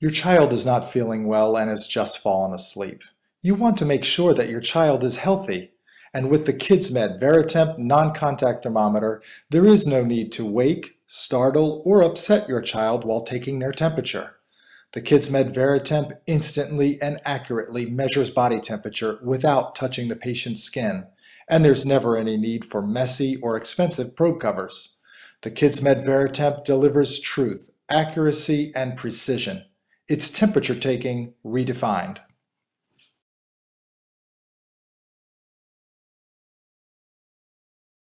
Your child is not feeling well and has just fallen asleep. You want to make sure that your child is healthy. And with the KidsMed VeraTemp non-contact thermometer, there is no need to wake, startle, or upset your child while taking their temperature. The KidsMed VeraTemp instantly and accurately measures body temperature without touching the patient's skin, and there's never any need for messy or expensive probe covers. The KidsMed VeraTemp delivers truth, accuracy, and precision. It's temperature taking redefined.